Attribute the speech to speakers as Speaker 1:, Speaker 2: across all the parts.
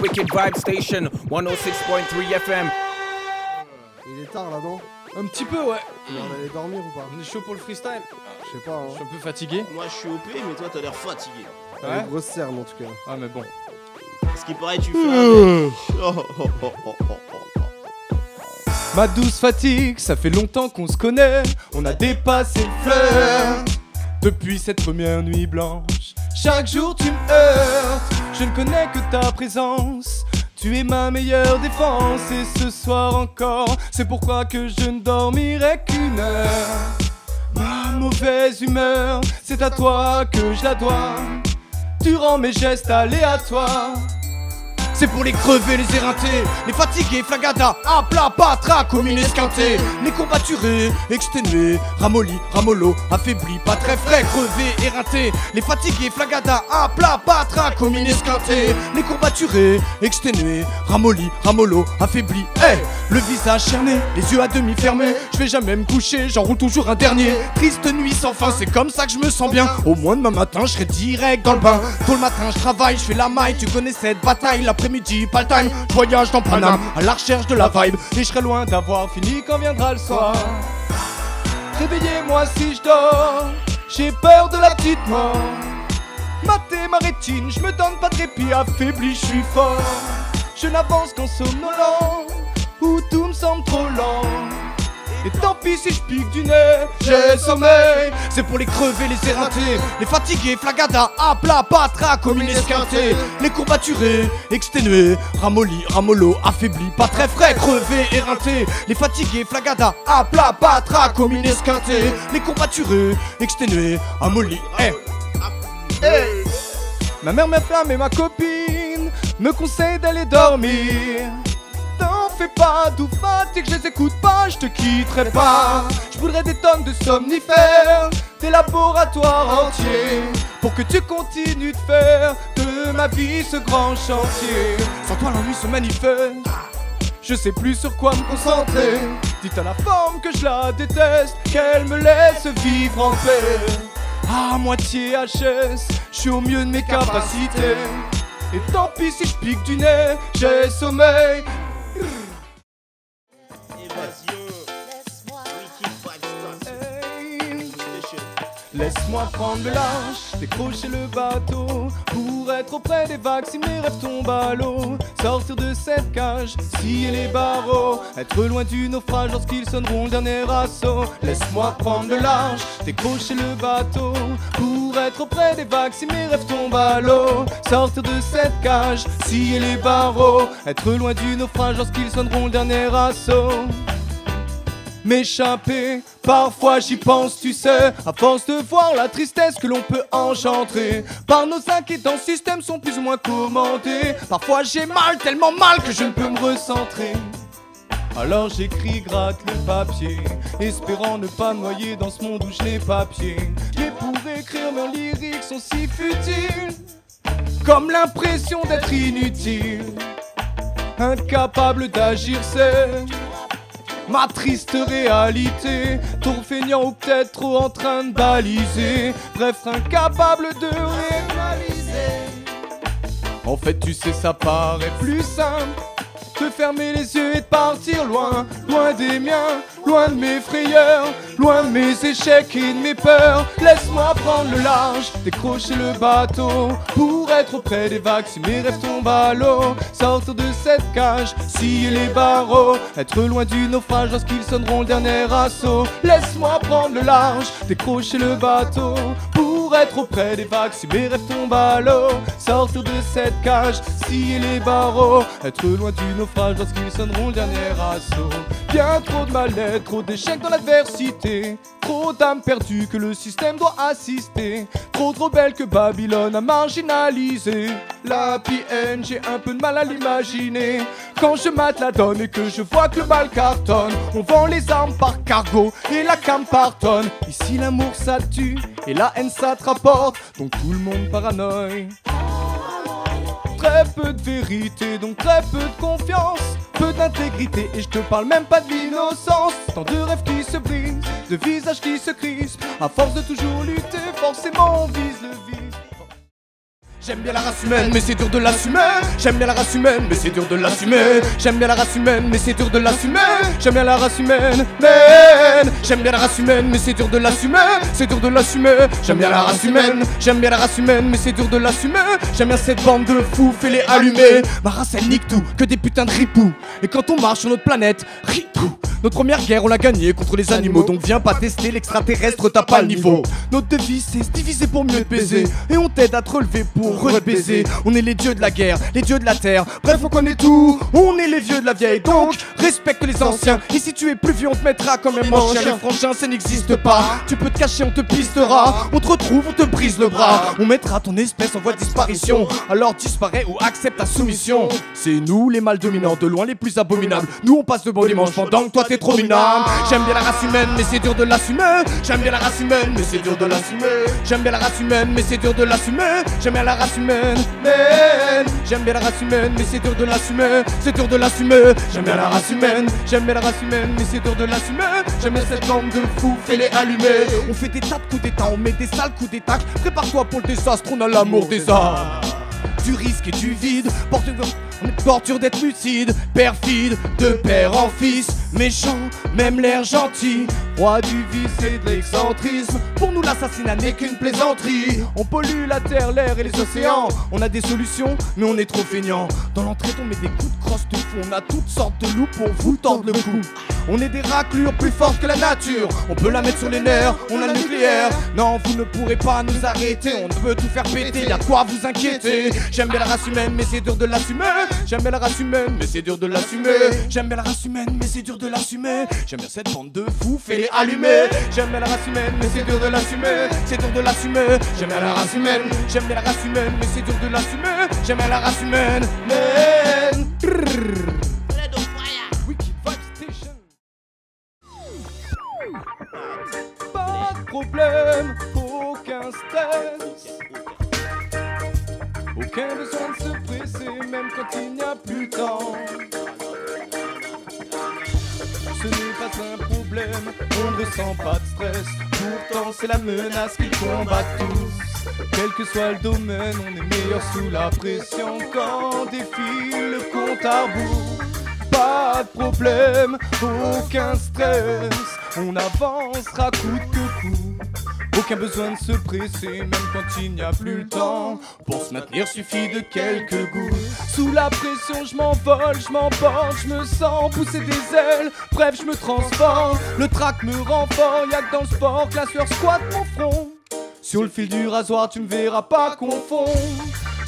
Speaker 1: Wicked Vibe Station 106.3 FM.
Speaker 2: Il est tard là, non?
Speaker 3: Un petit peu, ouais.
Speaker 2: On va aller dormir ou pas?
Speaker 3: On est chaud pour le freestyle.
Speaker 2: Je sais pas,
Speaker 3: Je suis
Speaker 2: hein.
Speaker 3: un peu fatigué.
Speaker 4: Moi je suis OP, mais toi t'as l'air fatigué.
Speaker 2: T'as
Speaker 3: Ouais.
Speaker 2: une grosse cerne en tout cas.
Speaker 3: Ah, mais bon.
Speaker 4: Ce qui paraît, tu fais un. Oh, oh, oh, oh, oh, oh, oh.
Speaker 3: Ma douce fatigue, ça fait longtemps qu'on se connaît. On a dépassé le fleur. Depuis cette première nuit blanche, chaque jour tu me heurtes. Je ne connais que ta présence. Tu es ma meilleure défense et ce soir encore, c'est pourquoi que je ne dormirai qu'une heure. Ma mauvaise humeur, c'est à toi que je la dois. Tu rends mes gestes aléatoires. C'est pour les crever, les éreintés, les fatigués, flagada, à plat, patra, comme une. Les combatturés, exténués, ramollis, ramollo, affaiblis, pas très frais, crevés, éreintés. Les fatigués, flagada, à plat, patra, comme une. Les combatturés, exténués, ramollis, ramollo, affaiblis. Eh, le visage cerné, les yeux à demi fermés. Je vais jamais me coucher, j'en roule toujours un dernier. Triste nuit sans fin, c'est comme ça que je me sens bien. Au moins demain matin, je serai direct dans le bain. Tôt le matin, je travaille, je fais la maille. Tu connais cette bataille, l'après-midi, pas le time. Je voyage dans Paname à la recherche de la vibe. Et je serai loin d'avoir fini quand viendra le soir? Réveillez-moi si je dors. J'ai peur de la petite mort. Maté ma rétine, je me donne pas de répit, affaibli, je suis fort. Je n'avance qu'en somnolent, où tout me semble trop lent. Et tant pis si je pique du nez, j'ai sommeil. C'est pour les crever, les éreintés, les fatigués, flagada, à plat, patra, comme une esquintée. Les courbaturés, exténués, ramollis, ramollo, affaiblis, pas très frais, crevés, éreintés. Les fatigués, flagada, à plat, patra, comme une esquintée. Les courbaturés, exténués, amollis, eh. Ma mère, ma femme et ma copine me conseillent d'aller dormir. Pas, d'où fatigue, je les écoute pas, je te quitterai pas. Je voudrais des tonnes de somnifères, des laboratoires entiers, pour que tu continues de faire de ma vie ce grand chantier. Sans toi, l'ennui se manifeste. Je sais plus sur quoi me concentrer. Dites à la forme que je la déteste, qu'elle me laisse vivre en paix. À moitié HS, je suis au mieux de mes capacités. Et tant pis si je pique du nez, j'ai sommeil. Laisse-moi prendre le large, décrocher le bateau. Pour être auprès des vagues si mes rêves tombent à l'eau. Sortir de cette cage, scier les barreaux. Être loin du naufrage lorsqu'ils sonneront le dernier assaut. Laisse-moi prendre le large, décrocher le bateau. Pour être auprès des vagues si mes rêves tombent à l'eau. Sortir de cette cage, scier les barreaux. Être loin du naufrage lorsqu'ils sonneront le dernier assaut m'échapper. Parfois j'y pense, tu sais, à force de voir la tristesse que l'on peut engendrer. Par nos inquiétants systèmes sont plus ou moins commandés. Parfois j'ai mal, tellement mal que je ne peux me recentrer. Alors j'écris, gratte le papier, espérant ne pas noyer dans ce monde où je n'ai pas pied. Mais pour écrire mes lyriques sont si futiles, comme l'impression d'être inutile, incapable d'agir seul. Ma triste réalité, trop feignant ou peut-être trop en train de baliser. Bref, incapable de réaliser. En fait, tu sais, ça paraît plus simple de fermer les yeux et de partir loin, loin des miens, loin de mes frayeurs, loin de mes échecs et de mes peurs. Laisse-moi prendre le large, décrocher le bateau pour être auprès des vagues si mes rêves tombent à l'eau. Sortir de cette cage, scier les barreaux, être loin du naufrage lorsqu'ils sonneront le dernier assaut. Laisse-moi prendre le large, décrocher le bateau pour être auprès des vagues si mes rêves tombent à l'eau. Sortir de cette cage, scier les barreaux, être loin du naufrage lorsqu'ils sonneront le dernier assaut. Bien trop de mal-être, trop d'échecs dans l'adversité, trop d'âmes perdues que le système doit assister, trop trop belle que Babylone a marginalisé. La PN, j'ai un peu de mal à l'imaginer. Quand je mate la donne et que je vois que le mal cartonne, on vend les armes par cargo et la cam par tonne. Ici l'amour ça tue et la haine ça te rapporte, donc tout le monde paranoïe. Très peu de vérité, donc très peu de confiance, peu d'intégrité, et je te parle même pas de l'innocence. Tant de rêves qui se brisent, de visages qui se crispent, à force de toujours lutter, forcément on vise le. J'aime bien la race humaine, mais c'est dur de l'assumer. J'aime bien la race humaine, mais c'est dur de l'assumer. J'aime bien la race humaine, mais c'est dur de l'assumer. J'aime bien la race humaine, mais j'aime bien la race humaine, mais c'est dur de l'assumer. C'est dur de l'assumer. J'aime bien la race humaine, j'aime bien la race humaine, mais c'est dur de l'assumer. J'aime bien cette bande de fous, fais-les allumer. Ma race elle nique tout, que des putains de ripoux. Et quand on marche sur notre planète, ritou. Notre première guerre, on l'a gagnée contre les animaux. Donc viens pas tester l'extraterrestre, t'as pas le niveau. Notre devise, c'est se diviser pour mieux te baiser. Et on t'aide à te relever pour re-baiser. On est les dieux de la guerre, les dieux de la terre. Bref, on connaît tout. On est les vieux de la vieille. Donc, respecte les anciens. Et si tu es plus vieux, on te mettra comme un manche. Les franchins, ça n'existe pas. Tu peux te cacher, on te pistera. On te retrouve, on te brise le bras. On mettra ton espèce en voie de disparition. Alors disparais ou accepte ta soumission. C'est nous les mâles dominants, de loin les plus abominables. Nous on passe de bon dimanche pendant que toi t'es trop minable. J'aime bien la race humaine, mais c'est dur de l'assumer. J'aime bien la race humaine, mais c'est dur de l'assumer. J'aime bien la race humaine, mais c'est dur de l'assumer. J'aime bien la race humaine, mais j'aime bien la race humaine, mais c'est dur de l'assumer. C'est dur de l'assumer. J'aime bien la race humaine, j'aime bien la race humaine, mais c'est dur de l'assumer. J'aime bien cette bande de fous, fais-les allumer. On fait des tas de coups d'état, on met des sales coups d'état. Prépare-toi pour le désastre, on a l'amour des arts du risque et du vide. Porte porture d'être lucide, perfide, de père en fils, méchant, même l'air gentil. Roi du vice et de l'excentrisme. Pour nous, l'assassinat n'est qu'une plaisanterie. On pollue la terre, l'air et les océans. On a des solutions, mais on est trop feignant. Dans l'entrée, on met des coups de crosse de fou. On a toutes sortes de loups pour vous tordre le cou. On est des raclures plus fortes que la nature. On peut la mettre sur les nerfs, on a le nucléaire. Non, vous ne pourrez pas nous arrêter. On peut tout faire péter, y'a quoi vous inquiéter? J'aime bien la race humaine, mais c'est dur de l'assumer. J'aime bien la race humaine, mais c'est dur de l'assumer. J'aime bien la race humaine, mais c'est dur de l'assumer. J'aime bien cette bande de fous, fais-les allumer. J'aime bien la race humaine, mais c'est dur de l'assumer. C'est dur de l'assumer. J'aime bien la race humaine, j'aime bien la race humaine, mais c'est dur de l'assumer. J'aime bien la race humaine. Pas de problème, aucun stress. Aucun besoin de se presser, même quand il n'y a plus le temps. Ce n'est pas un problème, on ne ressent pas de stress. Pourtant, c'est la menace qu'ils combattent tous. Quel que soit le domaine, on est meilleur sous la pression quand défile le compte à rebours. Pas de problème, aucun stress, on avancera coûte que coûte. Aucun besoin de se presser, même quand il n'y a plus le temps. Pour se maintenir, suffit de quelques gouttes. Sous la pression, je m'envole, je m'emporte, je me sens pousser des ailes. Bref, je me transforme. Le track me rend fort, y'a que dans le sport, que la sueur squatte mon front. Sur le fil du rasoir, tu me verras pas confondre.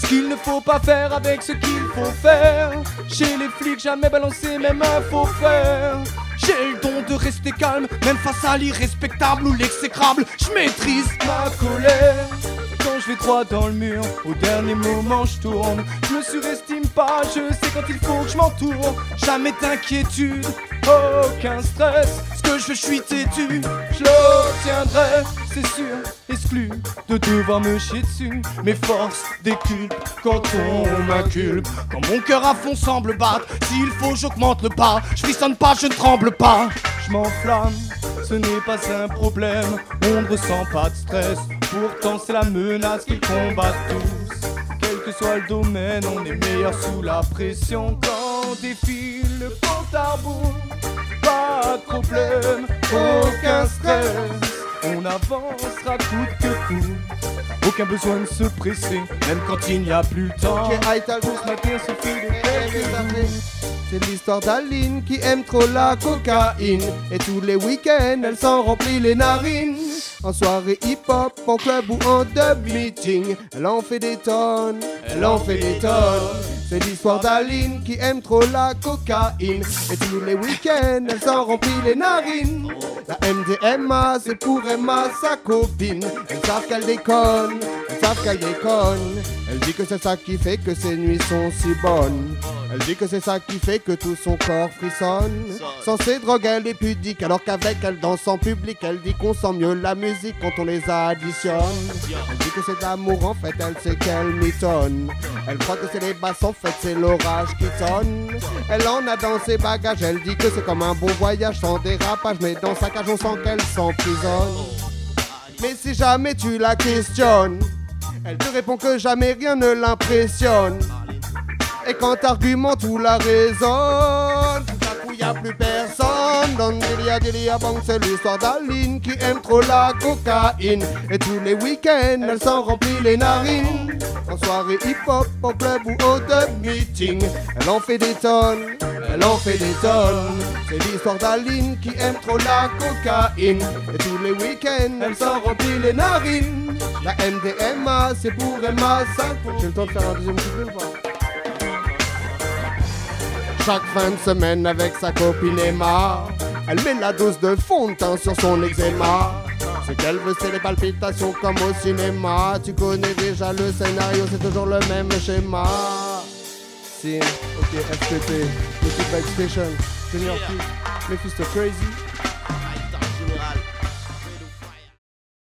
Speaker 3: Ce qu'il ne faut pas faire avec ce qu'il faut faire. Chez les flics, jamais balancer même un faux frère. J'ai le don de rester calme, même face à l'irrespectable ou l'exécrable. Je maîtrise ma colère. Quand je vais droit dans le mur, au dernier moment je tourne. Je me surestime pas, je sais quand il faut que je m'entoure. Jamais d'inquiétude, aucun stress. Que je suis têtu, je l'obtiendrai, c'est sûr. Exclu de devoir me chier dessus. Mes forces déculpent quand on m'inculpe. Quand mon cœur à fond semble battre, s'il faut, j'augmente le pas. Je frissonne pas, je ne tremble pas. Je m'enflamme, ce n'est pas un problème. On ne ressent pas de stress. Pourtant, c'est la menace qu'ils combattent tous. Quel que soit le domaine, on est meilleur sous la pression quand défile le compte. Pas de problème, aucun stress. On avancera coûte que coûte. Aucun besoin de se presser, même quand il n'y a plus le temps. Pour se maintenir suffit de quelques gouttes.
Speaker 2: C'est l'histoire d'Aline qui aime trop la cocaïne. Et tous les week-ends, elle s'en remplit les narines. En soirée hip-hop, en club ou en dub meeting, elle en fait des tonnes, elle en fait des tonnes. C'est l'histoire d'Aline qui aime trop la cocaïne. Et tous les week-ends, elle s'en remplit les narines. La MDMA, c'est pour Emma, sa copine. Elles savent qu'elle déconne, elles savent qu'elle déconne. Elle dit que c'est ça qui fait que ses nuits sont si bonnes. Elle dit que c'est ça qui fait que tout son corps frissonne. Sans ses drogues, elle est pudique, alors qu'avec elle danse en public, elle dit qu'on sent mieux la musique quand on les additionne. Elle dit que c'est d'amour, en fait, elle sait qu'elle mitonne. Elle croit que c'est les basses, en fait, c'est l'orage qui sonne. Elle en a dans ses bagages, elle dit que c'est comme un bon voyage sans dérapage, mais dans sa cage, on sent qu'elle s'emprisonne. Mais si jamais tu la questionnes, Elle te répond que jamais rien ne l'impressionne. Et quand t'argumentes, tout la raisonne. Tout à coup, y a plus personne. Dans Delia Delia Bang, c'est l'histoire d'Aline qui aime trop la cocaïne. Et tous les week-ends, elle s'en remplit les narines. En soirée hip-hop, en club ou au meeting, elle en fait des tonnes. Elle en fait des tonnes. C'est l'histoire d'Aline qui aime trop la cocaïne. Et tous les week-ends, elle s'en remplit les narines. La MDMA, c'est pour Emma 5 J'ai le temps de faire un deuxième couplet ou pas chaque fin de semaine avec sa copine Emma. Elle met la dose de fond de teint sur son eczéma. Ce qu'elle veut, c'est les palpitations comme au cinéma. Tu connais déjà le scénario, c'est toujours le même schéma. Sin, ok, FTP, Station, Junior Kid, Mephisto Crazy,